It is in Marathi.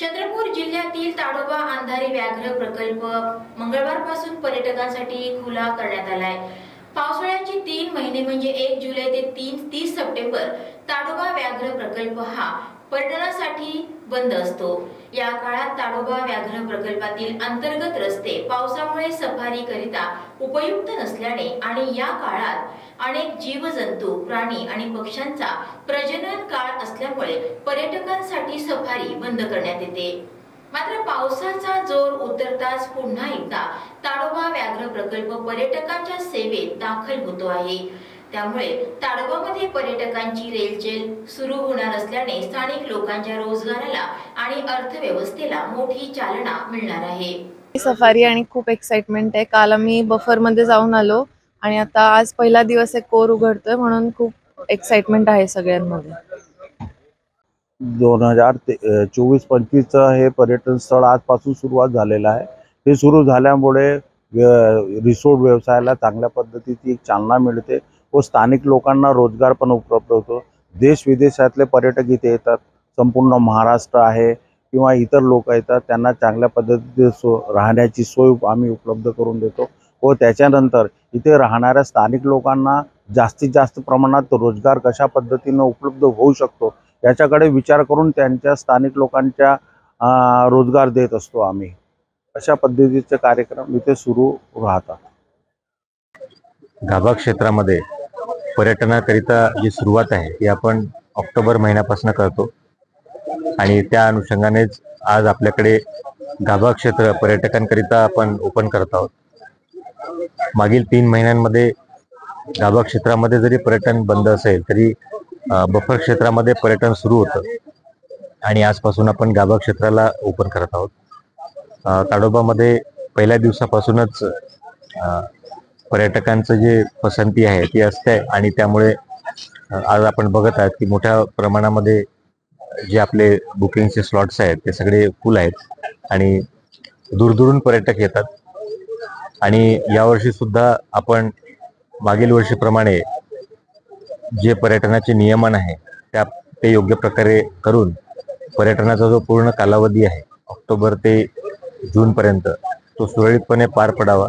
चंद्रपूर जिल्ह्यातील ताडोबा अंधारी व्याघ्र प्रकल्प मंगळवारपासून पर्यटकांसाठी खुला करण्यात आलाय. पावसाळ्याचे तीन महिने म्हणजे एक जुलै ते तीन सप्टेंबर ताडोबा व्याघ्र प्रकल्प हा पर्यटनासाठी बंद असतो. या काळात ताडोबा व्याघ्र प्रकल्पातील अंतर्गत रस्ते पावसामुळे सफारी करिता उपयुक्त नसल्याने आणि या काळात अनेक जीवजंतू प्राणी आणि पक्ष्यांचा प्रजनन काळ असल्यामुळे पर्यटकांसाठी सफारी बंद करण्यात येते. मात्र पावसाचा जोर उतरताच पुन्हा एकदा ताडोबा व्याघ्र प्रकल्प पर्यटकांच्या सेवेत दाखल होतो आहे. त्यामुळे ताडोबामध्ये पर्यटकांची रेलचेल सुरू होणार असल्याने स्थानिक लोकांच्या रोजगाराला आणि अर्थव्यवस्थेला मोठी चालना मिळणार आहे. सफारी आणि खूप एक्साइटमेंट आहे. काल आम्ही बफरमध्ये जाऊन आलो आणि आता आज पहिला दिवस एक कोर उघडतोय म्हणून खूप एक्साइटमेंट आहे सगळ्यांमध्ये. दोन हजार ते चोवीस पंचवीसचं हे पर्यटन स्थळ आजपासून सुरुवात झालेलं आहे. हे सुरू झाल्यामुळे रिसोर्ट व्यवसायाला चांगल्या पद्धतीची एक चालना मिळते. व स्थानिक लोकांना रोजगार पण उपलब्ध होतो. देश विदेशातले पर्यटक इथे येतात. संपूर्ण महाराष्ट्र आहे किंवा इतर लोक येतात त्यांना चांगल्या पद्धतीने सो राहण्याची सोय आम्ही उपलब्ध करून देतो व त्याच्यानंतर इथे राहणाऱ्या स्थानिक लोकांना जास्तीत जास्त प्रमाणात रोजगार कशा पद्धतीनं उपलब्ध होऊ शकतो याच्याकडे विचार करून त्यांच्या स्थानिक लोकांच्या रोजगार देत असतो आम्ही. अशा पद्धतीचे कार्यक्रम इथे सुरू राहतात. गाभा क्षेत्रामध्ये पर्यटनाकरिता जी सुरुवात आहे ती आपण ऑक्टोबर महिन्यापासून करतो. आणि त्या अनुषंगानेच आज आपल्याकडे गाभा क्षेत्र पर्यटकांकरिता आपण ओपन करत आहोत. मागील तीन महिन्यांमध्ये गाभा क्षेत्रामध्ये जरी पर्यटन बंद असेल तरी बफर क्षेत्रामध्ये पर्यटन सुरू होतं. आणि आजपासून आपण गाभा क्षेत्राला ओपन करत आहोत. ताडोबामध्ये पहिल्या दिवसापासूनच पर्यटकांचं जे पसंती आहे ती असते आणि त्यामुळे आज आपण बघत आहात की मोठ्या प्रमाणामध्ये जे आपले बुकिंगचे स्लॉट्स आहेत ते सगळे फुल आहेत आणि दूरदूरून पर्यटक येतात. आणि यावर्षी सुद्धा आपण मागील वर्षीप्रमाणे जे पर्यटनाचे नियमन आहे त्या ते योग्य प्रकारे करून पर्यटनाचा जो पूर्ण कालावधी आहे ऑक्टोबर ते जूनपर्यंत तो सुरळीतपणे पार पडावा.